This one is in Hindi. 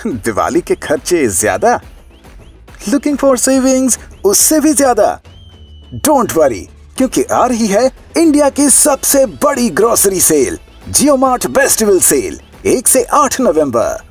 दिवाली के खर्चे ज़्यादा? लुकिंग फॉर सेविंग्स उससे भी ज़्यादा। डोंट वरी क्योंकि आ रही है इंडिया की सबसे बड़ी grocery sale Jio mart festival sale एक से आठ नवंबर।